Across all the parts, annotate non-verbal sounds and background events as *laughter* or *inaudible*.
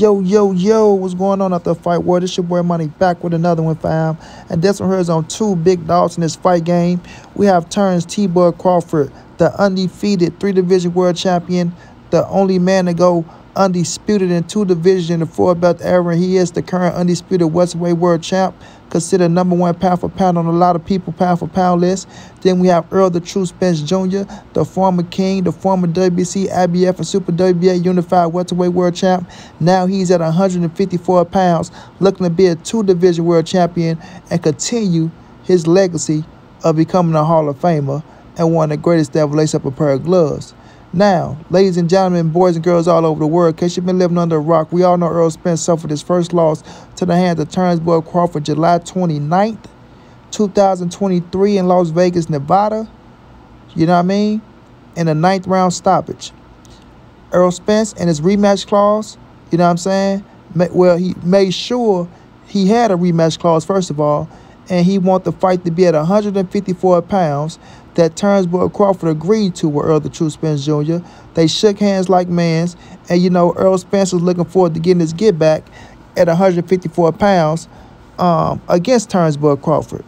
Yo, yo, yo, what's going on at the fight world? This your boy Monnie back with another one, fam. And this one here is on two big dogs in this fight game. We have Terence Bud Crawford, the undefeated three-division world champion, the only man to go undisputed in two divisions in the four belt era. He is the current undisputed welterweight world champ, considered number one pound for pound on a lot of people pound for pound list. Then we have Errol the Truth Spence Jr., the former king, the former WBC, IBF, and Super WBA unified welterweight world champ. Now he's at 154 pounds, looking to be a two division world champion and continue his legacy of becoming a Hall of Famer and one of the greatest to ever lace up a pair of gloves. Now, ladies and gentlemen, boys and girls all over the world, case you've been living under a rock, we all know Errol Spence suffered his first loss to the hands of Terence Bud Crawford July 29th, 2023 in Las Vegas, Nevada. You know what I mean? In a ninth round stoppage. Errol Spence and his rematch clause, you know what I'm saying? Well, he made sure he had a rematch clause, first of all, and he wanted the fight to be at 154 pounds that Terence Crawford agreed to with Errol the Truth Spence Jr. They shook hands like mans, and you know Errol Spence was looking forward to getting his get back at 154 pounds um, against Terence Crawford.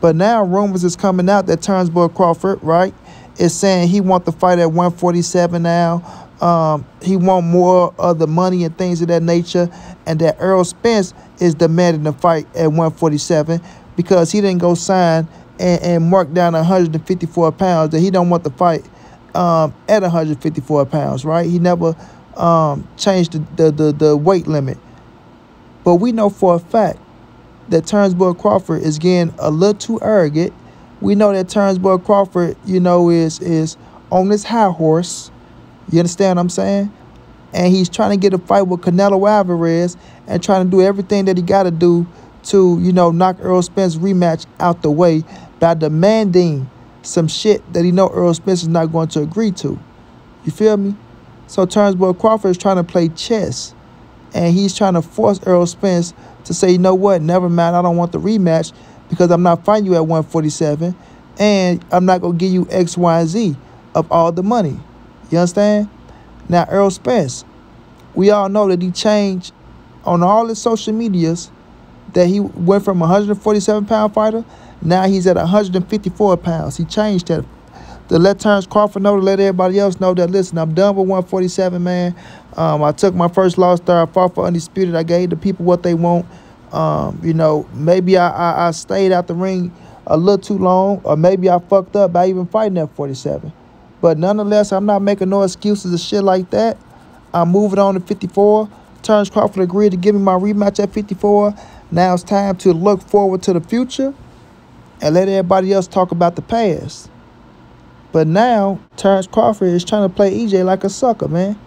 But now rumors is coming out that Terence Crawford, right, is saying he want the fight at 147 now. Um, he want more of the money and things of that nature, and that Errol Spence is demanding the fight at 147 because he didn't go sign and, and mark down 154 pounds that he don't want to fight um, at 154 pounds, right? He never um, changed the, the, the, the, weight limit. But we know for a fact that Bud Crawford is getting a little too arrogant. We know that Bud Crawford, you know, is is on this high horse. You understand what I'm saying? And he's trying to get a fight with Canelo Alvarez and trying to do everything that he got to do to, you know, knock Errol Spence rematch out the way by demanding some shit that he know Errol Spence is not going to agree to. You feel me? So Bud Crawford is trying to play chess. And he's trying to force Errol Spence to say, you know what, never mind, I don't want the rematch because I'm not fighting you at 147 and I'm not going to give you X, Y, and Z of all the money. You understand? Now, Errol Spence, we all know that he changed on all his social medias that he went from 147 pound fighter now he's at 154 pounds. He changed that. To let Terence Crawford know, to let everybody else know that, listen, I'm done with 147, man. Um, I took my first loss there. I fought for Undisputed. I gave the people what they want. Um, you know, maybe I, I, I stayed out the ring a little too long, or maybe I fucked up by even fighting at 47. But nonetheless, I'm not making no excuses or shit like that. I'm moving on to 54. Terence Crawford agreed to give me my rematch at 54. Now it's time to look forward to the future and let everybody else talk about the past. But now, Terence Crawford is trying to play EJ like a sucker, man.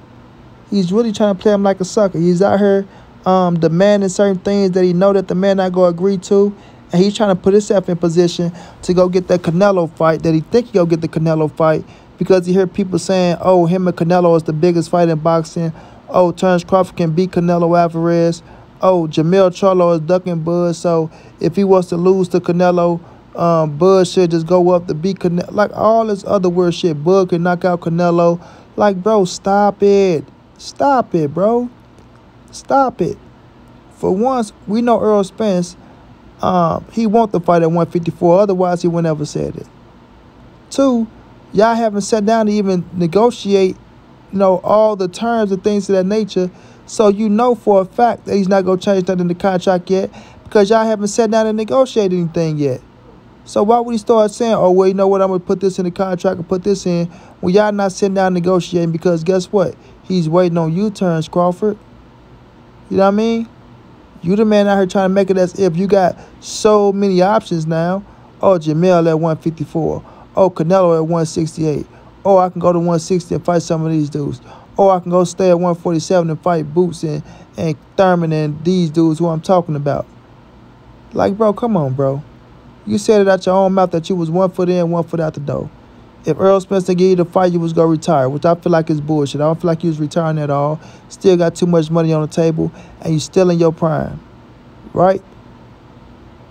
He's really trying to play him like a sucker. He's out here um, demanding certain things that he know that the man not going to agree to. And he's trying to put himself in position to go get that Canelo fight that he think he go get the Canelo fight because he hear people saying, oh, him and Canelo is the biggest fight in boxing. Oh, Terence Crawford can beat Canelo Alvarez. Oh, Jermell Charlo is ducking Bud. So if he was to lose to Canelo, um, Bud should just go up to beat Canelo. Like all this other weird shit. Bud can knock out Canelo. Like, bro, stop it. Stop it, bro. Stop it. For once, we know Errol Spence, um, he want the fight at 154. Otherwise, he would never said it. Two, y'all haven't sat down to even negotiate, you know, all the terms and things of that nature. So you know for a fact that he's not going to change nothing in the contract yet because y'all haven't sat down and negotiated anything yet. So why would he start saying, oh, well, you know what, I'm going to put this in the contract and put this in when y'all not sitting down negotiating because guess what? He's waiting on U-turns, Crawford. You know what I mean? You the man out here trying to make it as if you got so many options now. Oh, Jermell at 154. Oh, Canelo at 168. Oh, I can go to 160 and fight some of these dudes. Oh, I can go stay at 147 and fight Boots and, and Thurman and these dudes who I'm talking about. Like, bro, come on, bro. You said it out your own mouth that you was one foot in, one foot out the door. If Errol Spencer gave you the fight, you was to retire, which I feel like is bullshit. I don't feel like you was retiring at all. Still got too much money on the table, and you still in your prime. Right?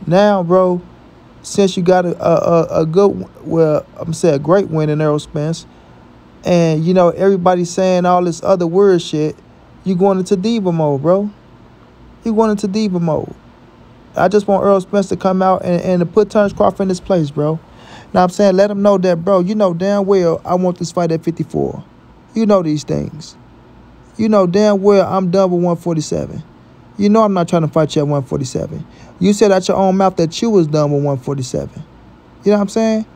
Now, bro, since you got a, a, a good, well, I'm saying a great win in Errol Spence, and, you know, everybody's saying all this other weird shit, You going into diva mode, bro. You going into diva mode. I just want Errol Spence to come out and, and to put Terence Crawford in his place, bro. Now I'm saying let him know that, bro, you know damn well I want this fight at 54. You know these things. You know damn well I'm done with 147. You know I'm not trying to fight you at 147. You said out your own mouth that you was done with 147. You know what I'm saying?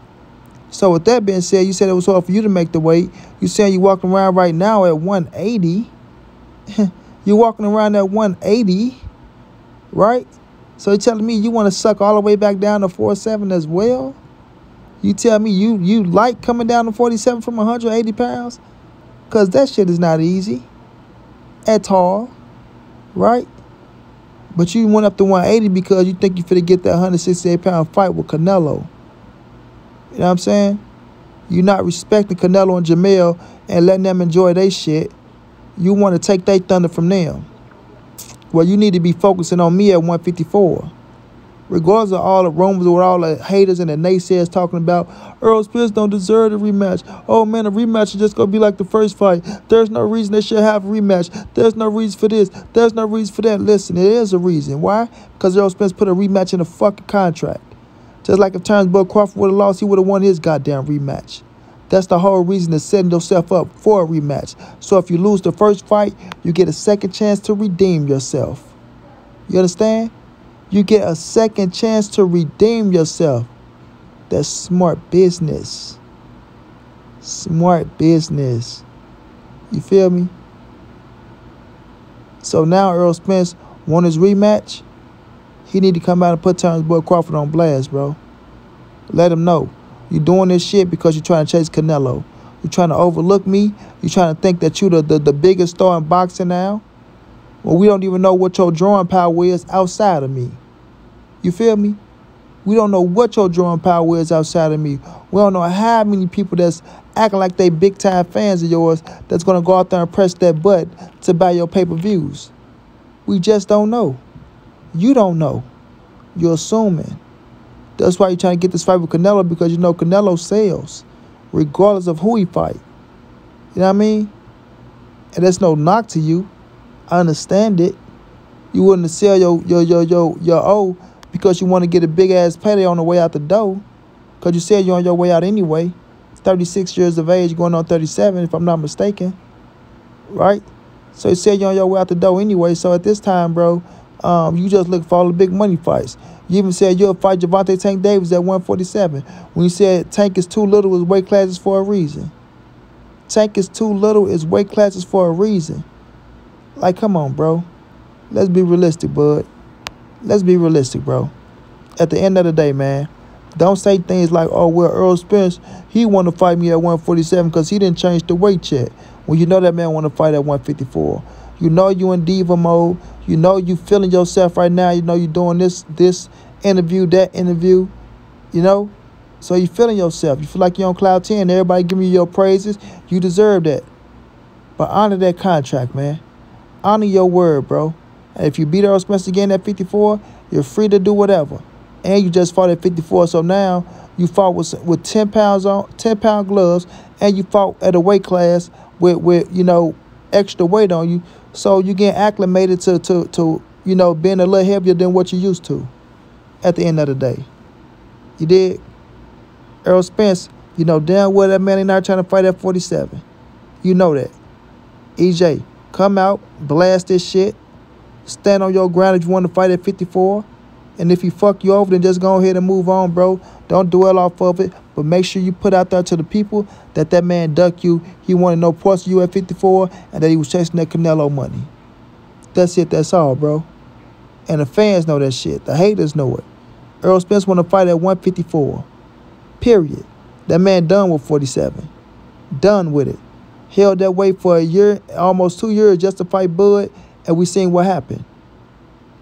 So with that being said, you said it was hard for you to make the weight. You saying you walking around right now at 180. *laughs* You're walking around at 180, right? So you're telling me you want to suck all the way back down to 47 as well? You tell me you you like coming down to 47 from 180 pounds? Because that shit is not easy at all, right? But you went up to 180 because you think you finna get that 168 pound fight with Canelo. You know what I'm saying? You're not respecting Canelo and Jermell and letting them enjoy their shit. You want to take their thunder from them. Well, you need to be focusing on me at 154 regardless of all the rumors with all the haters and the naysayers talking about Errol Spence don't deserve a rematch. Oh man, a rematch is just gonna be like the first fight. There's no reason they should have a rematch. There's no reason for this. There's no reason for that. Listen, it is a reason. Why? Because Errol Spence put a rematch in the fucking contract. Just like if Terence Bud Crawford would have lost, he would have won his goddamn rematch. That's the whole reason to setting yourself up for a rematch. So if you lose the first fight, you get a second chance to redeem yourself. You understand? You get a second chance to redeem yourself. That's smart business. Smart business. You feel me? So now Errol Spence won his rematch. He need to come out and put Terence Bud Crawford on blast, bro. Let him know. You're doing this shit because you're trying to chase Canelo. You're trying to overlook me. You're trying to think that you're the, the, the biggest star in boxing now. Well, we don't even know what your drawing power is outside of me. You feel me? We don't know what your drawing power is outside of me. We don't know how many people that's acting like they big time fans of yours that's gonna go out there and press that button to buy your pay-per-views. We just don't know. You don't know. You're assuming. That's why you're trying to get this fight with Canelo because you know Canelo sells, regardless of who he fight. You know what I mean? And that's no knock to you. I understand it. You wouldn't sell your your your your your O because you want to get a big ass payday on the way out the door. Cause you said you're on your way out anyway. 36 years of age, going on 37, if I'm not mistaken. Right? So you said you're on your way out the door anyway. So at this time, bro, um, you just look for all the big money fights. You even said you'll fight Gervonta Tank Davis at 147. When you said Tank is too little, is weight classes for a reason. Tank is too little, is weight classes for a reason. Like, come on, bro. Let's be realistic, bud. Let's be realistic, bro. At the end of the day, man, don't say things like, oh, well, Errol Spence, he want to fight me at 147 because he didn't change the weight yet. When you know that man want to fight at 154. You know you in diva mode. You know you feeling yourself right now. You know you doing this this interview, that interview. You know? So you feeling yourself. You feel like you're on cloud 10. Everybody giving you your praises. You deserve that. But honor that contract, man. Honor your word, bro. And if you beat Errol Spence again at 54, you're free to do whatever. And you just fought at 54. So now you fought with with 10 pounds on 10 pound gloves and you fought at a weight class with with, you know, extra weight on you. So you get acclimated to, to, to, you know, being a little heavier than what you used to at the end of the day. You did? Errol Spence, you know damn well that man ain't not trying to fight at 47. You know that. EJ, come out, blast this shit, stand on your ground if you want to fight at 54. And if he fuck you over, then just go ahead and move on, bro. Don't dwell off of it. But make sure you put out there to the people that that man ducked you. He wanted no parts of you at 54 and that he was chasing that Canelo money. That's it. That's all, bro. And the fans know that shit. The haters know it. Errol Spence want to fight at 154. Period. That man done with 47. Done with it. Held that weight for a year, almost two years just to fight Bud, and we seen what happened.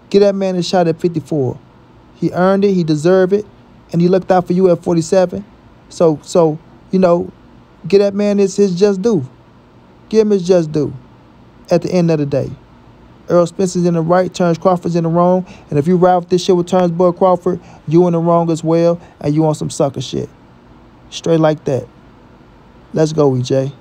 Get that man a shot at 54. He earned it. He deserved it, and he looked out for you at 47. So, so you know, get that man his his just due. Give him his just due. At the end of the day, Errol Spencer's in the right, Terence Crawford's in the wrong, and if you ride with this shit with Terence Bud Crawford, you in the wrong as well, and you on some sucker shit. Straight like that. Let's go, EJ.